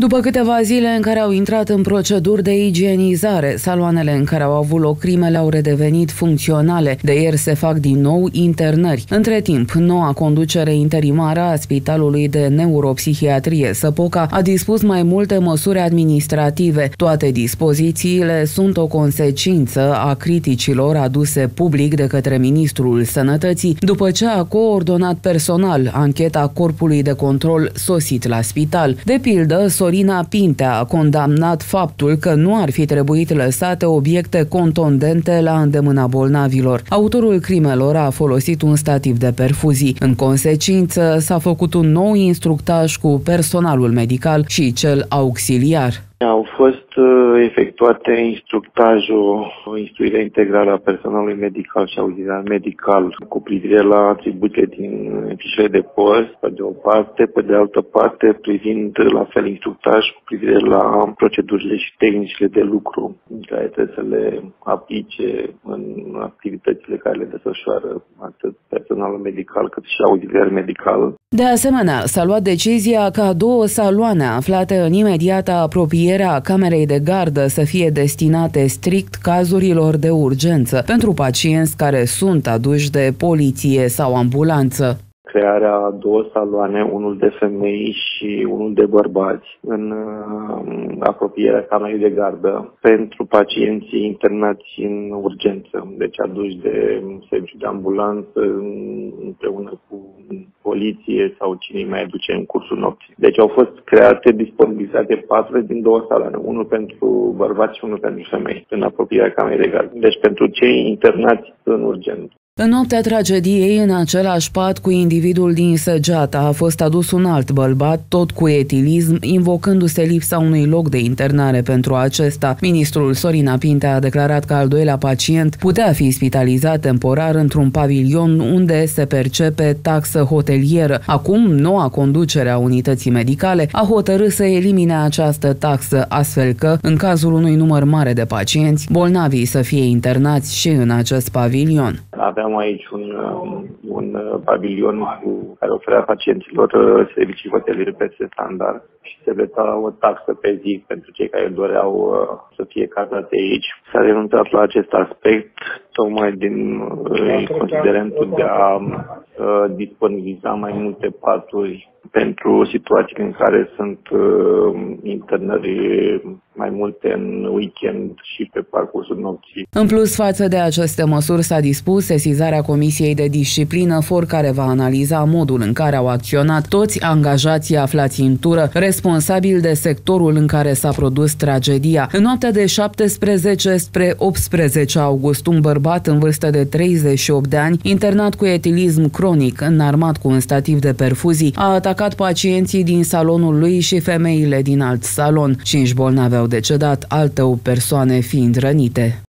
După câteva zile în care au intrat în proceduri de igienizare, saloanele în care au avut loc crimele au redevenit funcționale. De ieri se fac din nou internări. Între timp, noua conducere interimară a Spitalului de Neuropsihiatrie Săpoca a dispus mai multe măsuri administrative. Toate dispozițiile sunt o consecință a criticilor aduse public de către Ministrul Sănătății după ce a coordonat personal ancheta Corpului de Control sosit la spital. De pildă, Sorina Pintea a condamnat faptul că nu ar fi trebuit lăsate obiecte contundente la îndemâna bolnavilor. Autorul crimelor a folosit un stativ de perfuzii. În consecință, s-a făcut un nou instructaj cu personalul medical și cel auxiliar. Au fost uh, efectuate instructajul, instruirea integrală a personalului medical și auxiliar medical cu privire la atribuțiile din fișele de post, pe de o parte, pe de altă parte, privind la fel instructaj cu privire la procedurile și tehnicile de lucru care trebuie să le aplice în activitățile care le desfășoară atât personalul medical cât și auxiliar medical. De asemenea, s-a luat decizia ca două saloane aflate în imediată apropiere a camerei de gardă să fie destinate strict cazurilor de urgență pentru pacienți care sunt aduși de poliție sau ambulanță. Crearea a două saloane, unul de femei și unul de bărbați, în uh, apropierea camerei de gardă pentru pacienții internați în urgență, deci aduși de serviciu de ambulanță împreună cu poliție sau cine mai aduce în cursul nopții. Deci au fost create, disponibilizate patru din două saloane, unul pentru bărbați și unul pentru femei, în apropierea camerei de gardă. Deci pentru cei internați în urgență. În noaptea tragediei, în același pat cu individul din Săgeata, a fost adus un alt bărbat, tot cu etilism, invocându-se lipsa unui loc de internare pentru acesta. Ministrul Sorina Pinte a declarat că al doilea pacient putea fi spitalizat temporar într-un pavilion unde se percepe taxă hotelieră. Acum, noua conducere a unității medicale a hotărât să elimine această taxă, astfel că, în cazul unui număr mare de pacienți, bolnavii să fie internați și în acest pavilion. Aveam aici un, um, un uh, pavilion cu care oferea pacienților uh, servicii hoteliere peste standard și se plătea o taxă pe zi pentru cei care doreau uh, să fie cazați aici. S-a renunțat la acest aspect tocmai din considerentul de a disponibiliza mai multe paturi pentru situații în care sunt internări mai multe în weekend și pe parcursul nopții. În plus, față de aceste măsuri s-a dispus sesizarea Comisiei de Disciplină, for care va analiza modul în care au acționat toți angajații aflați în tură, responsabili de sectorul în care s-a produs tragedia. În noaptea de 17 spre 18 august, un bărbat în vârstă de 38 de ani, internat cu etilism cronic, înarmat cu un stativ de perfuzii, a atacat pacienții din salonul lui și femeile din alt salon. Cinci bolnavi au decedat, alte o persoane fiind rănite.